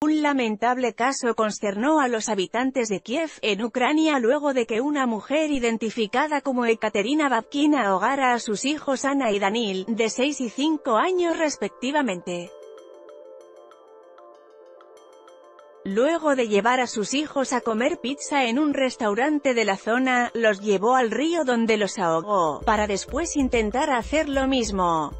Un lamentable caso consternó a los habitantes de Kiev, en Ucrania luego de que una mujer identificada como Ekaterina Babkina ahogara a sus hijos Ana y Danil, de 6 y 5 años respectivamente. Luego de llevar a sus hijos a comer pizza en un restaurante de la zona, los llevó al río donde los ahogó, para después intentar hacer lo mismo.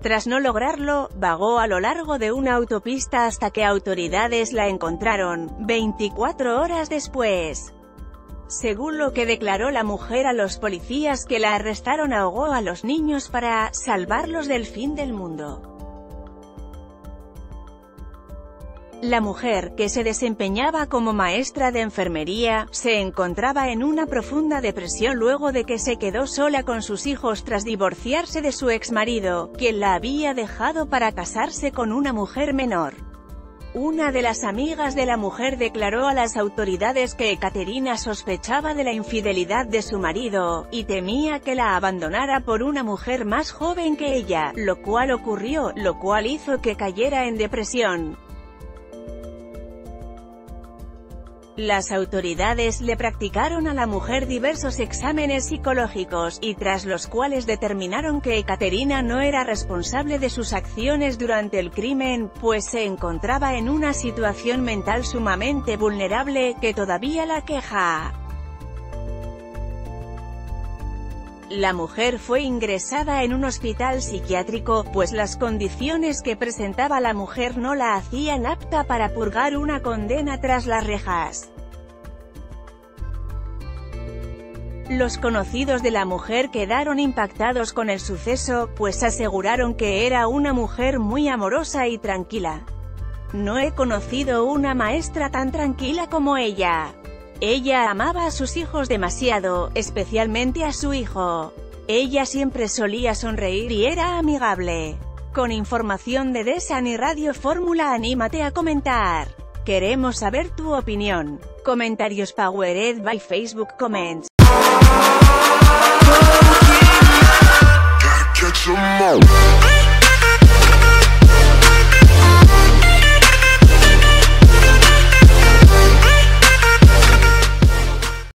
Tras no lograrlo, vagó a lo largo de una autopista hasta que autoridades la encontraron, 24 horas después. Según lo que declaró la mujer a los policías que la arrestaron ahogó a los niños para salvarlos del fin del mundo. La mujer, que se desempeñaba como maestra de enfermería, se encontraba en una profunda depresión luego de que se quedó sola con sus hijos tras divorciarse de su exmarido, quien la había dejado para casarse con una mujer menor. Una de las amigas de la mujer declaró a las autoridades que Caterina sospechaba de la infidelidad de su marido, y temía que la abandonara por una mujer más joven que ella, lo cual ocurrió, lo cual hizo que cayera en depresión. Las autoridades le practicaron a la mujer diversos exámenes psicológicos, y tras los cuales determinaron que Ekaterina no era responsable de sus acciones durante el crimen, pues se encontraba en una situación mental sumamente vulnerable, que todavía la queja. La mujer fue ingresada en un hospital psiquiátrico, pues las condiciones que presentaba la mujer no la hacían apta para purgar una condena tras las rejas. Los conocidos de la mujer quedaron impactados con el suceso, pues aseguraron que era una mujer muy amorosa y tranquila. No he conocido una maestra tan tranquila como ella. Ella amaba a sus hijos demasiado, especialmente a su hijo. Ella siempre solía sonreír y era amigable. Con información de Desan y Radio Fórmula anímate a comentar. Queremos saber tu opinión. Comentarios Powered by Facebook Comments.